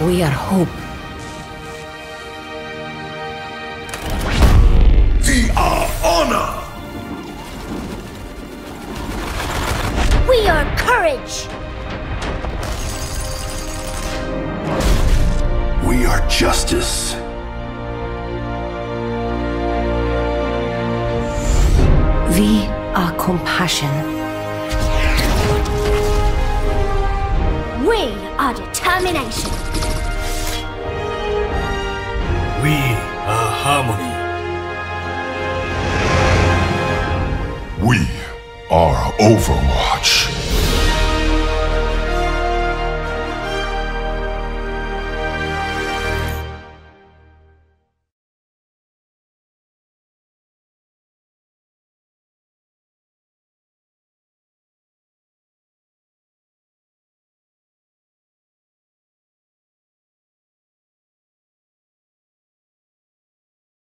We are hope. We are honor! We are courage! We are justice. We are compassion. We are determination! Harmony. We are Overwatch.